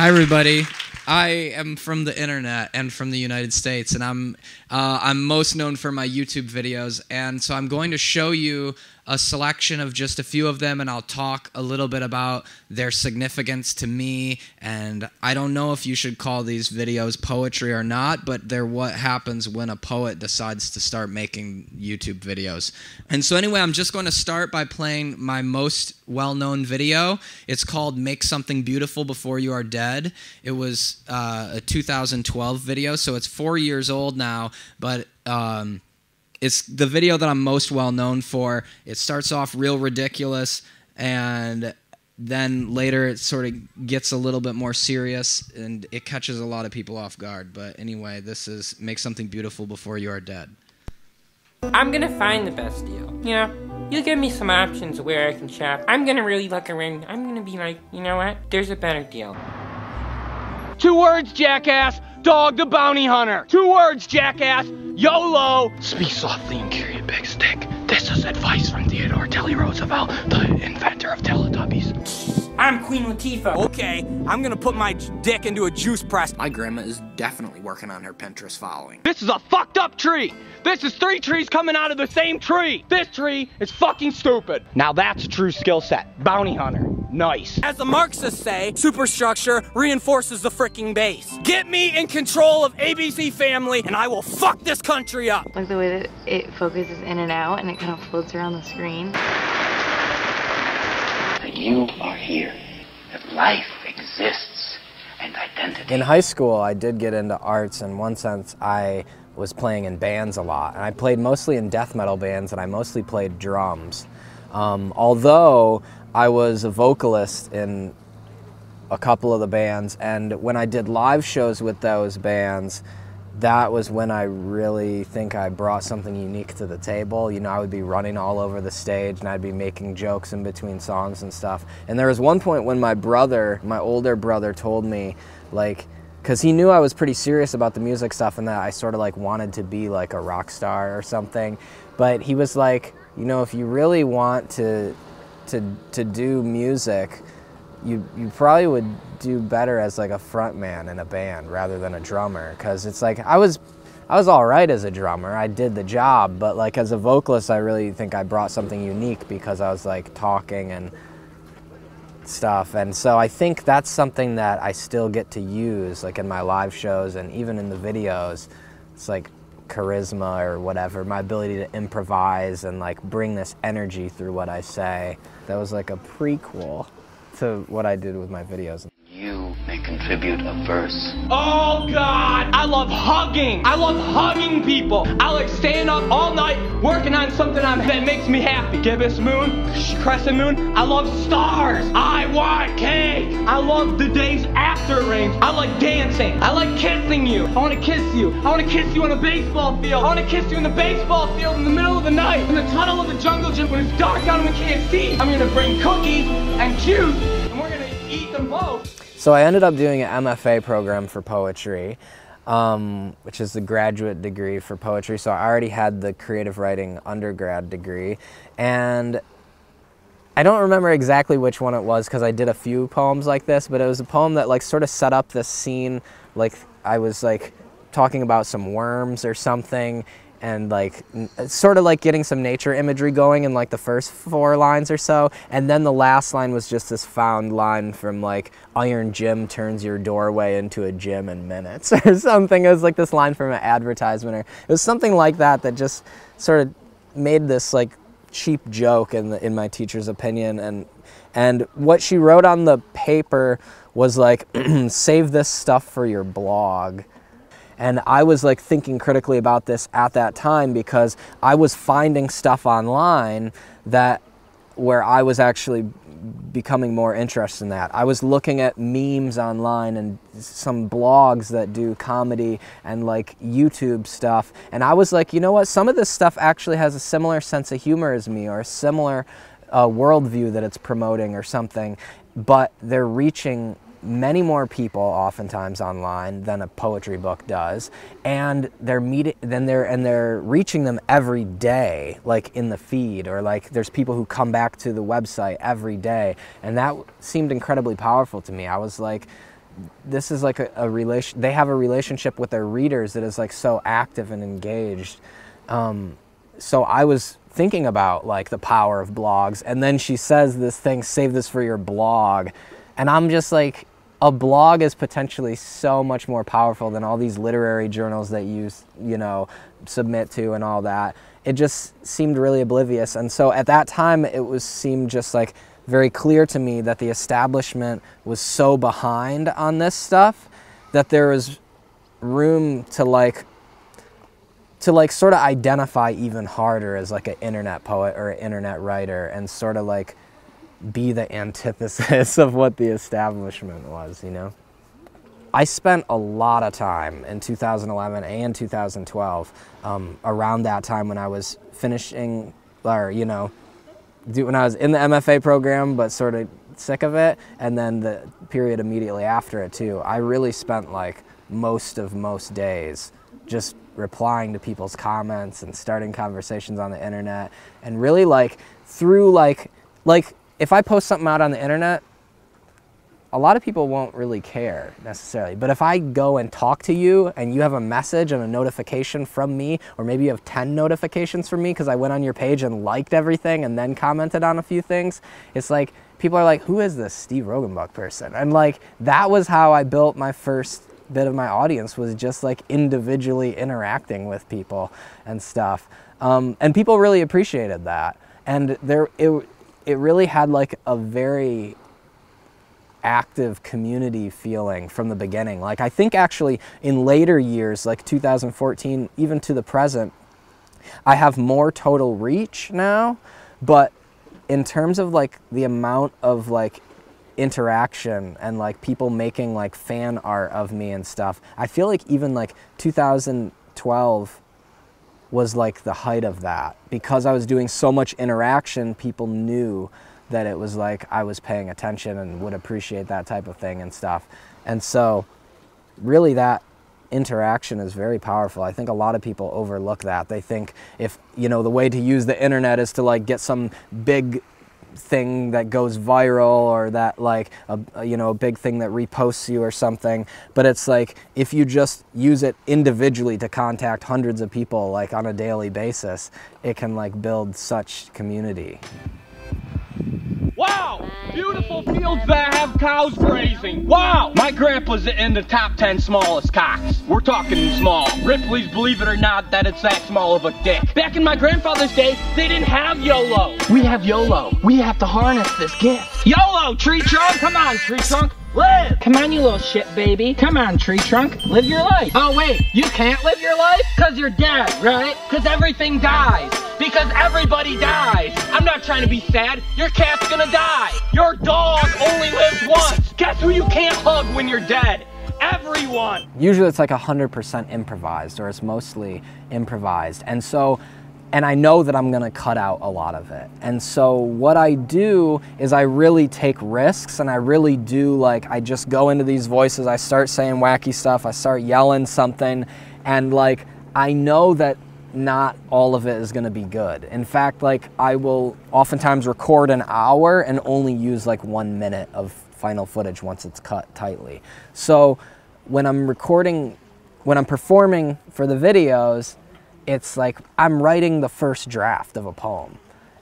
Hi, everybody. I am from the internet and from the United States, and I'm uh, I'm most known for my YouTube videos. And so I'm going to show you a selection of just a few of them, and I'll talk a little bit about their significance to me. And I don't know if you should call these videos poetry or not, but they're what happens when a poet decides to start making YouTube videos. And so, anyway, I'm just going to start by playing my most well known video. It's called Make Something Beautiful Before You Are Dead. It was uh, a 2012 video, so it's four years old now, but. Um, it's the video that I'm most well known for. It starts off real ridiculous, and then later it sort of gets a little bit more serious, and it catches a lot of people off guard. But anyway, this is Make Something Beautiful Before You Are Dead. I'm gonna find the best deal. You know, you give me some options where I can shop. I'm gonna really look around. I'm gonna be like, you know what? There's a better deal. Two words, jackass. Dog the bounty hunter. Two words, jackass. YOLO. Speak softly and carry a big stick. This is advice from Theodore Teddy Roosevelt, the inventor of Teletubbies. I'm Queen Latifah. Okay, I'm gonna put my dick into a juice press. My grandma is definitely working on her Pinterest following. This is a fucked up tree. This is three trees coming out of the same tree. This tree is fucking stupid. Now that's a true skill set. Bounty hunter. Nice. As the Marxists say, superstructure reinforces the freaking base. Get me in control of ABC Family and I will fuck this country up. Like the way that it focuses in and out and it kind of floats around the screen. That you are here. That life exists and identity. In high school, I did get into arts. In one sense, I was playing in bands a lot. And I played mostly in death metal bands, and I mostly played drums. Um, although I was a vocalist in a couple of the bands, and when I did live shows with those bands, that was when I really think I brought something unique to the table. You know, I would be running all over the stage and I'd be making jokes in between songs and stuff. And there was one point when my brother, my older brother, told me, like, because he knew I was pretty serious about the music stuff and that I sort of like wanted to be like a rock star or something. But he was like, you know, if you really want to, to, to do music, you you probably would do better as like a front man in a band rather than a drummer because it's like I was I was all right as a drummer. I did the job, but like as a vocalist, I really think I brought something unique because I was like talking and stuff. And so I think that's something that I still get to use like in my live shows and even in the videos. It's like charisma or whatever, my ability to improvise and like bring this energy through what I say. That was like a prequel to what I did with my videos. Contribute a verse. Oh God, I love hugging. I love hugging people. I like staying up all night working on something that makes me happy. Gibbous moon, crescent moon. I love stars. I want cake. I love the days after it rains. I like dancing. I like kissing you. I want to kiss you. I want to kiss you on a baseball field. I want to kiss you in the baseball field in the middle of the night in the tunnel of the jungle gym when it's dark out and we can't see. I'm gonna bring cookies and juice and we're gonna eat them both. So I ended up doing an MFA program for poetry, um, which is the graduate degree for poetry. So I already had the creative writing undergrad degree, and I don't remember exactly which one it was because I did a few poems like this, but it was a poem that like sort of set up this scene. Like I was like talking about some worms or something, and like sort of like getting some nature imagery going in like the first four lines or so, and then the last line was just this found line from like Iron gym turns your doorway into a gym in minutes or something. It was like this line from an advertisement or it was something like that that just sort of made this like cheap joke in the, in my teacher's opinion and and what she wrote on the paper was like save this stuff for your blog and I was like thinking critically about this at that time because I was finding stuff online that where I was actually becoming more interested in that. I was looking at memes online and some blogs that do comedy and like YouTube stuff. And I was like, you know what? Some of this stuff actually has a similar sense of humor as me or a similar uh, worldview that it's promoting or something. But they're reaching many more people oftentimes online than a poetry book does and they're meeting then they're and they're reaching them every day like in the feed or like there's people who come back to the website every day and that seemed incredibly powerful to me i was like this is like a, a relation. They have a relationship with their readers that is like so active and engaged. Um, so I was thinking about like the power of blogs, and then she says this thing, "Save this for your blog," and I'm just like, a blog is potentially so much more powerful than all these literary journals that you you know submit to and all that. It just seemed really oblivious, and so at that time it was seemed just like very clear to me that the establishment was so behind on this stuff that there was room to like to like sort of identify even harder as like an internet poet or an internet writer and sort of like be the antithesis of what the establishment was, you know? I spent a lot of time in 2011 and 2012 um, around that time when I was finishing, or, you know, when I was in the MFA program, but sort of sick of it, and then the period immediately after it, too. I really spent like most of most days just replying to people's comments and starting conversations on the internet and really like through like like if I post something out on the internet a lot of people won't really care necessarily but if I go and talk to you and you have a message and a notification from me or maybe you have 10 notifications from me because I went on your page and liked everything and then commented on a few things it's like people are like who is this Steve Roggenbuck person and like that was how I built my first bit of my audience was just like individually interacting with people and stuff. Um, and people really appreciated that. And there, it, it really had like a very active community feeling from the beginning. Like I think actually in later years, like 2014, even to the present, I have more total reach now, but in terms of like the amount of like interaction and like people making like fan art of me and stuff. I feel like even like 2012 was like the height of that because I was doing so much interaction, people knew that it was like I was paying attention and would appreciate that type of thing and stuff. And so really that interaction is very powerful. I think a lot of people overlook that. They think if, you know, the way to use the internet is to like get some big thing that goes viral or that like a, a, you know a big thing that reposts you or something but it's like if you just use it individually to contact hundreds of people like on a daily basis it can like build such community Wow! Beautiful fields that have cows grazing. Wow! My grandpa's in the top 10 smallest cocks. We're talking small. Ripley's, believe it or not, that it's that small of a dick. Back in my grandfather's day, they didn't have YOLO. We have YOLO. We have to harness this gift. YOLO, tree trunk! Come on, tree trunk! Live! Come on, you little shit baby. Come on, tree trunk. Live your life. Oh wait, you can't live your life? Cause you're dead, right? Cause everything dies. Because everybody dies. I'm not trying to be sad. Your cat's gonna die. Your dog only lives once. Guess who you can't hug when you're dead? Everyone. Usually it's like 100% improvised or it's mostly improvised. And so and I know that I'm gonna cut out a lot of it. And so what I do is I really take risks and I really do like, I just go into these voices, I start saying wacky stuff, I start yelling something, and like, I know that not all of it is gonna be good. In fact, like, I will oftentimes record an hour and only use like one minute of final footage once it's cut tightly. So when I'm recording, when I'm performing for the videos, it's like I'm writing the first draft of a poem.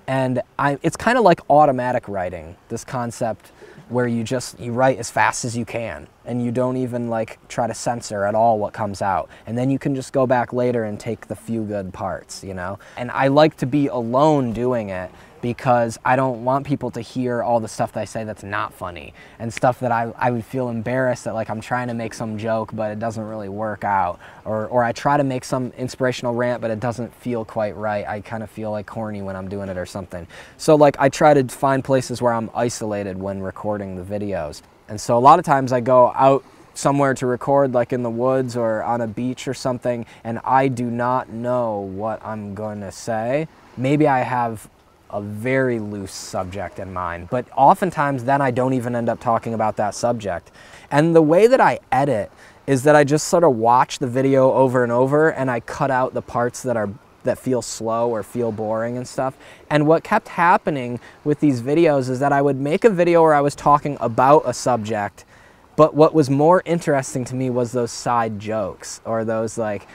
And I, it's kind of like automatic writing, this concept where you just you write as fast as you can and you don't even like try to censor at all what comes out and then you can just go back later and take the few good parts you know and i like to be alone doing it because I don't want people to hear all the stuff that I say that's not funny and stuff that I, I would feel embarrassed that like I'm trying to make some joke but it doesn't really work out or, or I try to make some inspirational rant but it doesn't feel quite right. I kind of feel like corny when I'm doing it or something. So like I try to find places where I'm isolated when recording the videos. And so a lot of times I go out somewhere to record like in the woods or on a beach or something and I do not know what I'm going to say. Maybe I have a very loose subject in mind. But oftentimes, then I don't even end up talking about that subject. And the way that I edit is that I just sort of watch the video over and over and I cut out the parts that are that feel slow or feel boring and stuff. And what kept happening with these videos is that I would make a video where I was talking about a subject But what was more interesting to me was those side jokes or those like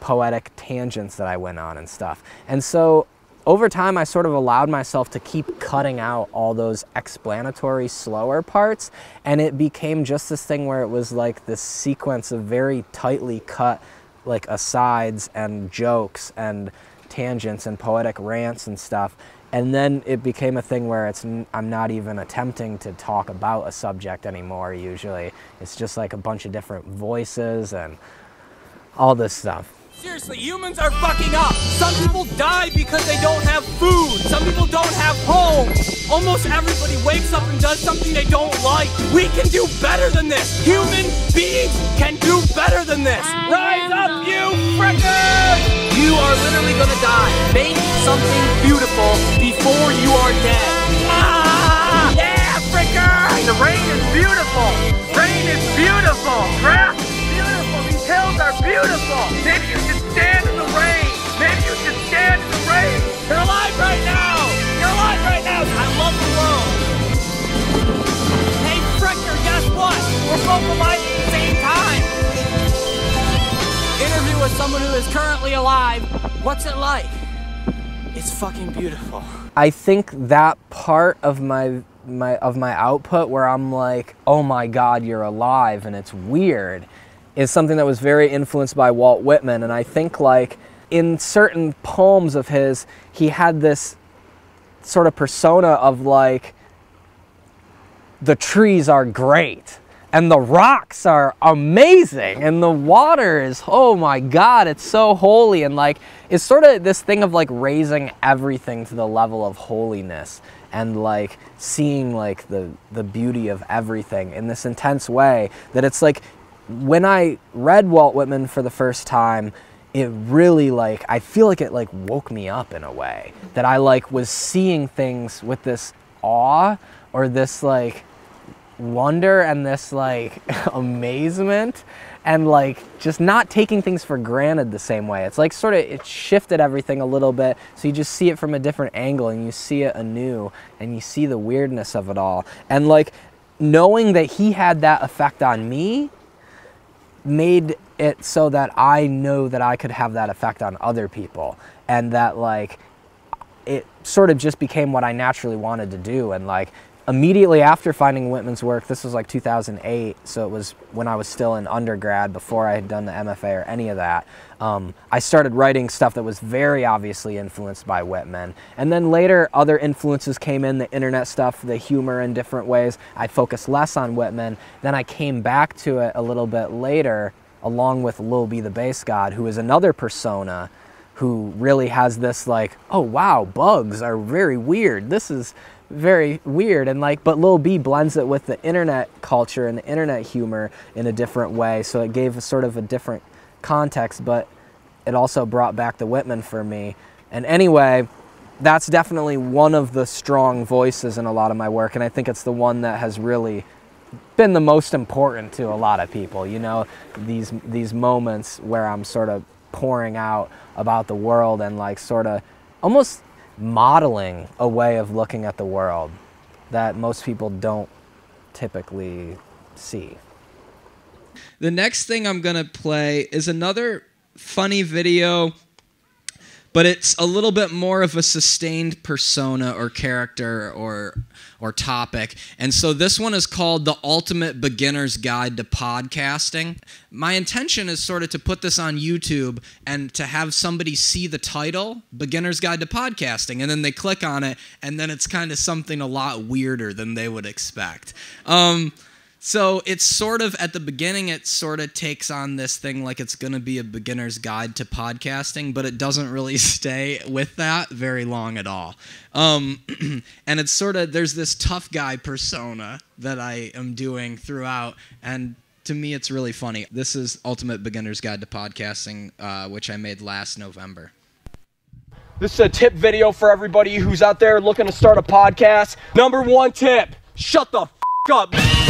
poetic tangents that I went on and stuff. And so over time, I sort of allowed myself to keep cutting out all those explanatory, slower parts, and it became just this thing where it was like this sequence of very tightly cut, like asides and jokes and tangents and poetic rants and stuff. And then it became a thing where it's I'm not even attempting to talk about a subject anymore. Usually, it's just like a bunch of different voices and all this stuff. Seriously, humans are fucking up. Some people die because they don't have food. Some people don't have homes. Almost everybody wakes up and does something they don't like. We can do better than this. Human beings can do better than this. Rise up, you frickers! You are literally gonna die. Make something beautiful before you are dead. Ah! Yeah, fricker! The rain is beautiful. Rain is beautiful. Someone who is currently alive. What's it like? It's fucking beautiful. I think that part of my my of my output where I'm like, "Oh my god, you're alive," and it's weird is something that was very influenced by Walt Whitman and I think like in certain poems of his, he had this sort of persona of like the trees are great and the rocks are amazing and the water is oh my god it's so holy and like it's sort of this thing of like raising everything to the level of holiness and like seeing like the the beauty of everything in this intense way that it's like when I read Walt Whitman for the first time it really like I feel like it like woke me up in a way that I like was seeing things with this awe or this like wonder and this like amazement and like just not taking things for granted the same way. It's like sort of it shifted everything a little bit so you just see it from a different angle and you see it anew and you see the weirdness of it all. And like knowing that he had that effect on me made it so that I know that I could have that effect on other people and that like it sort of just became what I naturally wanted to do and like immediately after finding Whitman's work, this was like 2008, so it was when I was still in undergrad before I had done the MFA or any of that. Um, I started writing stuff that was very obviously influenced by Whitman. And then later, other influences came in the internet stuff, the humor in different ways. I focused less on Whitman. Then I came back to it a little bit later, along with Lil B the BasedGod, who is another persona who really has this like, oh wow, bugs are very weird. This is very weird and like but Lil B blends it with the internet culture and the internet humor in a different way so it gave a sort of a different context but it also brought back the Whitman for me. And anyway that's definitely one of the strong voices in a lot of my work and I think it's the one that has really been the most important to a lot of people you know? These these moments where I'm sort of pouring out about the world and like sort of almost modeling a way of looking at the world that most people don't typically see. The next thing I'm going to play is another funny video, but it's a little bit more of a sustained persona or character or or topic. And so this one is called The Ultimate Beginner's Guide to Podcasting. My intention is sort of to put this on YouTube and to have somebody see the title, Beginner's Guide to Podcasting, and then they click on it, and then it's kind of something a lot weirder than they would expect. Um, so it's sort of at the beginning, it sort of takes on this thing like it's going to be a beginner's guide to podcasting, but it doesn't really stay with that very long at all. Um, and it's sort of, there's this tough guy persona that I am doing throughout. And to me, it's really funny. This is Ultimate Beginner's Guide to Podcasting, uh, which I made last November. This is a tip video for everybody who's out there looking to start a podcast. Number one tip shut the f up.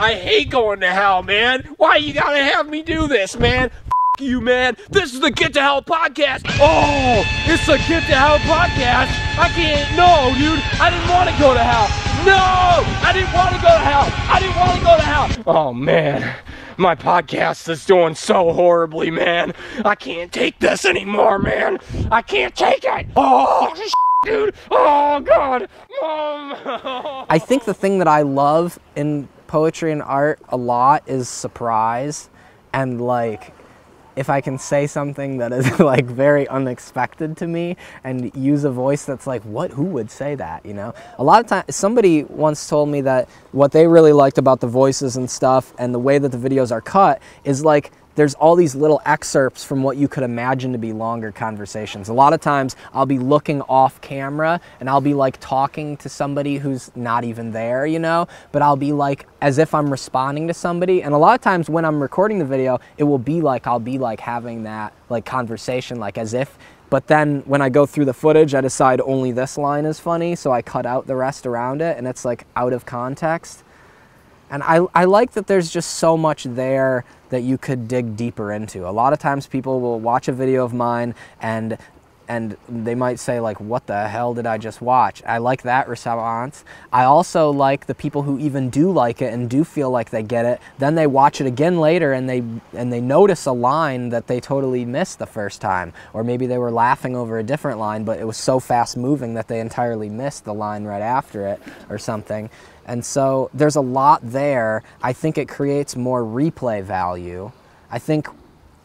I hate going to hell, man. Why you gotta have me do this, man? F you, man. This is the Get to Hell podcast. Oh, it's the Get to Hell podcast. I can't, no, dude. I didn't want to go to hell. No! I didn't want to go to hell! I didn't want to go to hell! Oh man, my podcast is doing so horribly, man. I can't take this anymore, man. I can't take it! Oh, dude! Oh god! Mom. I think the thing that I love in poetry and art a lot is surprise and like if I can say something that is like very unexpected to me and use a voice that's like, what, who would say that, you know? A lot of times, somebody once told me that what they really liked about the voices and stuff and the way that the videos are cut is like, there's all these little excerpts from what you could imagine to be longer conversations. A lot of times I'll be looking off camera and I'll be like talking to somebody who's not even there, you know, but I'll be like as if I'm responding to somebody. And a lot of times when I'm recording the video, it will be like I'll be like having that like conversation, like as if but then when I go through the footage, I decide only this line is funny, so I cut out the rest around it and it's like out of context. And I, I like that there's just so much there that you could dig deeper into. A lot of times people will watch a video of mine and and they might say like what the hell did i just watch? I like that response. I also like the people who even do like it and do feel like they get it. Then they watch it again later and they and they notice a line that they totally missed the first time. Or maybe they were laughing over a different line but it was so fast moving that they entirely missed the line right after it or something and so there's a lot there. I think it creates more replay value. I think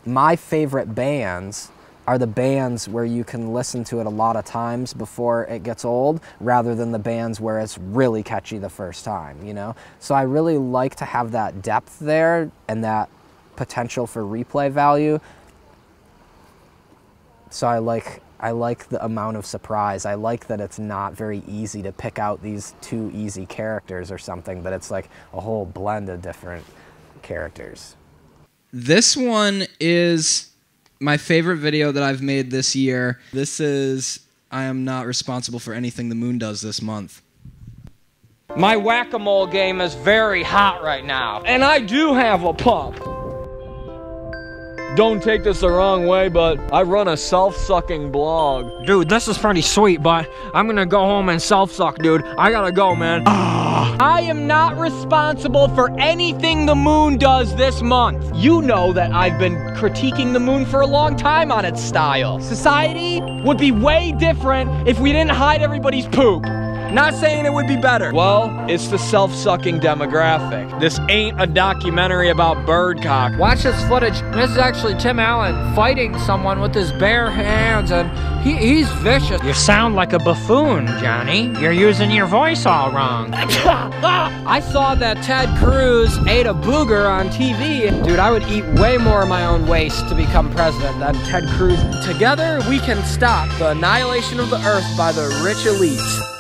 my favorite bands are the bands where you can listen to it a lot of times before it gets old rather than the bands where it's really catchy the first time, you know? So I really like to have that depth there and that potential for replay value. So I like I like the amount of surprise. I like that it's not very easy to pick out these two easy characters or something, but it's like a whole blend of different characters. This one is my favorite video that I've made this year. This is I am not responsible for anything the moon does this month. My whack-a-mole game is very hot right now, and I do have a pump. Don't take this the wrong way, but I run a self-sucking blog. Dude, this is pretty sweet, but I'm gonna go home and self-suck, dude. I gotta go, man. Ah. I am not responsible for anything the moon does this month. You know that I've been critiquing the moon for a long time on its style. Society would be way different if we didn't hide everybody's poop. Not saying it would be better. Well, it's the self-sucking demographic. This ain't a documentary about bird cock. Watch this footage. This is actually Tim Allen fighting someone with his bare hands, and he, he's vicious. You sound like a buffoon, Johnny. You're using your voice all wrong. I saw that Ted Cruz ate a booger on TV. Dude, I would eat way more of my own waste to become president than Ted Cruz. Together, we can stop the annihilation of the earth by the rich elites.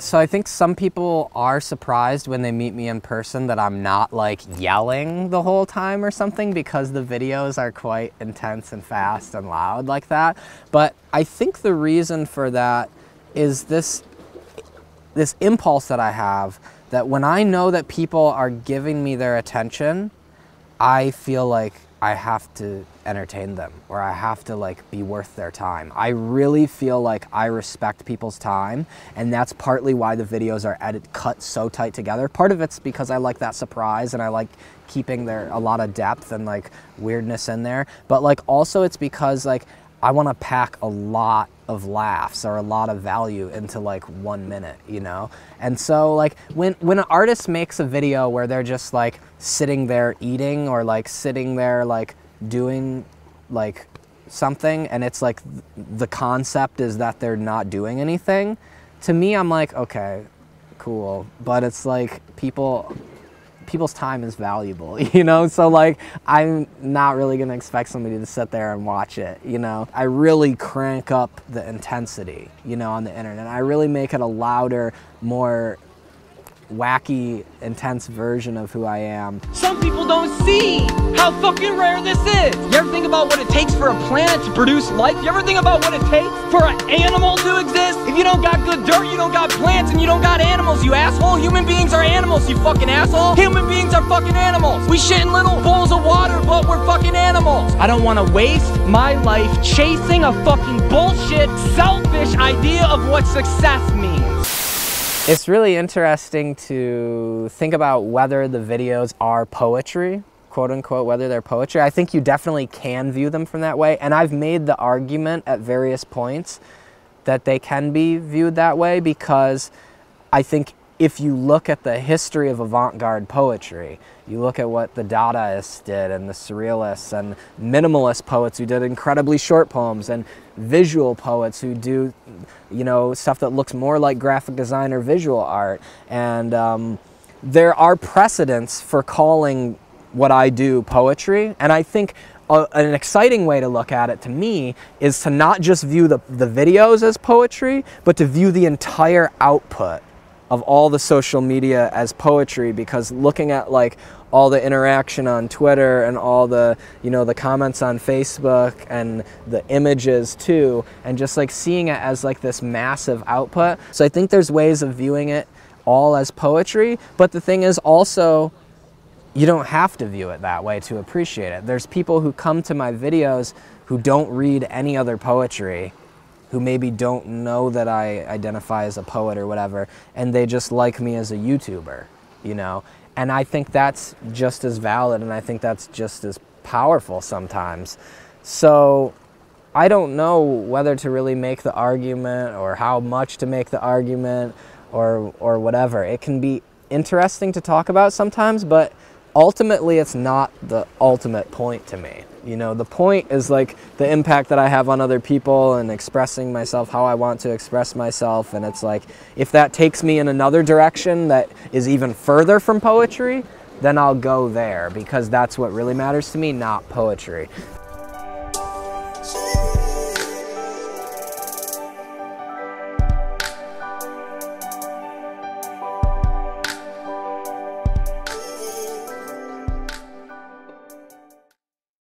So I think some people are surprised when they meet me in person that I'm not like yelling the whole time or something because the videos are quite intense and fast and loud like that. But I think the reason for that is this this impulse that I have that when I know that people are giving me their attention, I feel like I have to entertain them or I have to like be worth their time. I really feel like I respect people's time and that's partly why the videos are edit cut so tight together. Part of it's because I like that surprise and I like keeping there a lot of depth and like weirdness in there. But like also it's because like I want to pack a lot of laughs or a lot of value into like one minute, you know? And so like when when an artist makes a video where they're just like sitting there eating or like sitting there like doing like something and it's like the concept is that they're not doing anything, to me I'm like, okay, cool. But it's like people people's time is valuable, you know? So like I'm not really going to expect somebody to sit there and watch it, you know? I really crank up the intensity, you know, on the internet. I really make it a louder, more wacky, intense version of who I am. Some people don't see how fucking rare this is. You ever think about what it takes for a planet to produce life? You ever think about what it takes for an animal to exist? If you don't got good dirt, you don't got plants, and you don't got animals, you asshole. Human beings are animals, you fucking asshole. Human beings are fucking animals. We shit in little bowls of water, but we're fucking animals. I don't want to waste my life chasing a fucking bullshit, selfish idea of what success means. It's really interesting to think about whether the videos are poetry, quote unquote, whether they're poetry. I think you definitely can view them from that way. And I've made the argument at various points that they can be viewed that way because I think if you look at the history of avant-garde poetry, you look at what the Dadaists did and the Surrealists and minimalist poets who did incredibly short poems and visual poets who do, you know, stuff that looks more like graphic design or visual art. And um, there are precedents for calling what I do poetry. And I think a, an exciting way to look at it to me is to not just view the, the videos as poetry, but to view the entire output of all the social media as poetry because looking at like all the interaction on Twitter and all the you know the comments on Facebook and the images too and just like seeing it as like this massive output. So I think there's ways of viewing it all as poetry but the thing is also you don't have to view it that way to appreciate it. There's people who come to my videos who don't read any other poetry who maybe don't know that I identify as a poet or whatever, and they just like me as a YouTuber, you know? And I think that's just as valid and I think that's just as powerful sometimes. So I don't know whether to really make the argument or how much to make the argument or, or whatever. It can be interesting to talk about sometimes, but ultimately it's not the ultimate point to me. You know, the point is like the impact that I have on other people and expressing myself how I want to express myself. And it's like, if that takes me in another direction that is even further from poetry, then I'll go there because that's what really matters to me, not poetry.